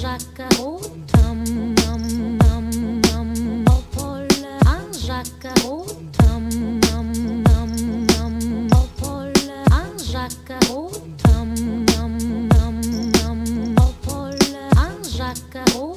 Jacques acabó.